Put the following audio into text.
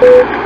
Thank